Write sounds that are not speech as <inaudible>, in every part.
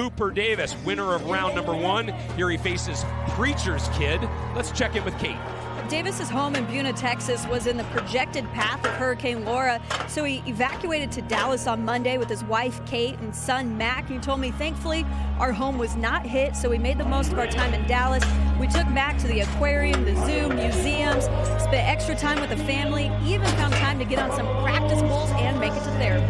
Cooper Davis, winner of round number one. Here he faces Preacher's Kid. Let's check in with Kate. Davis's home in Buna, Texas was in the projected path of Hurricane Laura, so he evacuated to Dallas on Monday with his wife Kate and son Mac. He told me, thankfully, our home was not hit, so we made the most of our time in Dallas. We took back to the aquarium, the zoo, museums, spent extra time with the family, even found time to get on some practice bulls and make it to therapy.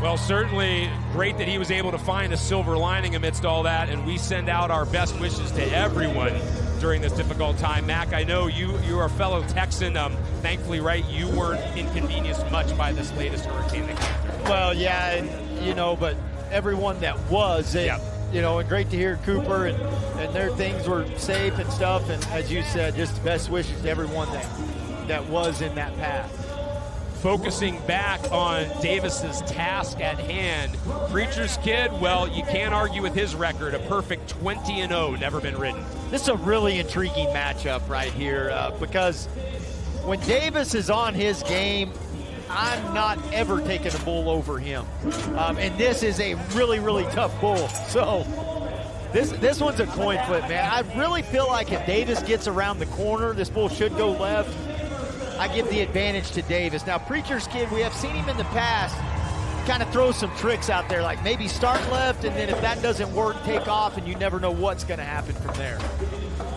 Well, certainly great that he was able to find a silver lining amidst all that, and we send out our best wishes to everyone during this difficult time. Mac, I know you you're a fellow Texan. Um, thankfully, right, you weren't inconvenienced much by this latest hurricane that came through. Well, yeah, and, you know, but everyone that was, it, you know, and great to hear Cooper and, and their things were safe and stuff. And as you said, just best wishes to everyone that that was in that path. Focusing back on Davis's task at hand, Preacher's Kid. Well, you can't argue with his record, a perfect 20 and 0, never been ridden. This is a really intriguing matchup right here uh, because when Davis is on his game, I'm not ever taking a bull over him. Um, and this is a really, really tough bull. So this this one's a coin flip, man. I really feel like if Davis gets around the corner, this bull should go left. I give the advantage to Davis. Now, Preacher's Kid, we have seen him in the past kind of throw some tricks out there, like maybe start left, and then if that doesn't work, take off, and you never know what's going to happen from there.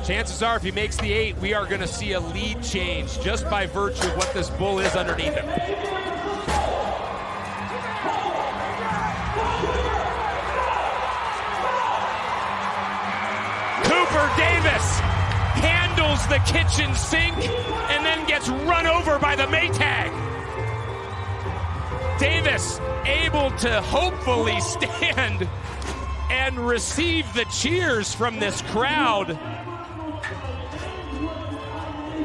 Chances are, if he makes the eight, we are going to see a lead change just by virtue of what this bull is underneath him. Cooper Davis handles the kitchen sink over by the Maytag. Davis able to hopefully stand and receive the cheers from this crowd.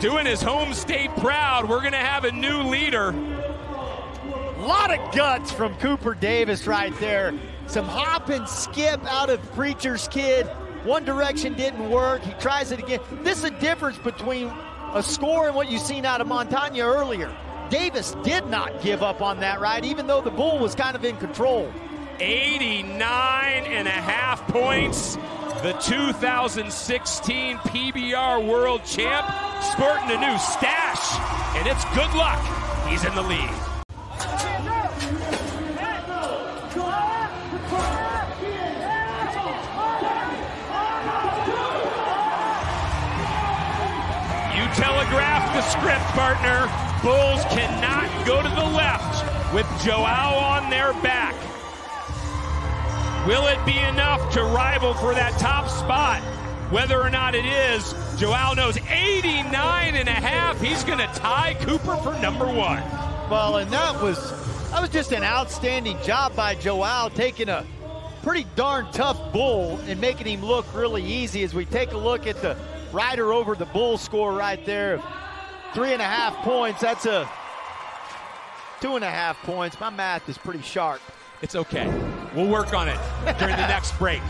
Doing his home state proud. We're going to have a new leader. A lot of guts from Cooper Davis right there. Some hop and skip out of Preacher's Kid. One direction didn't work. He tries it again. This is a difference between a score in what you've seen out of Montana earlier. Davis did not give up on that ride, even though the bull was kind of in control. 89 and a half points. The 2016 PBR World Champ sporting a new stash. And it's good luck. He's in the lead. Telegraphed the script, partner. Bulls cannot go to the left with Joao on their back. Will it be enough to rival for that top spot? Whether or not it is, Joao knows 89 and a half. He's going to tie Cooper for number one. Well, and that was that was just an outstanding job by Joao taking a pretty darn tough bull and making him look really easy as we take a look at the rider over the bull score right there. Three and a half points. That's a two and a half points. My math is pretty sharp. It's okay. We'll work on it during the <laughs> next break.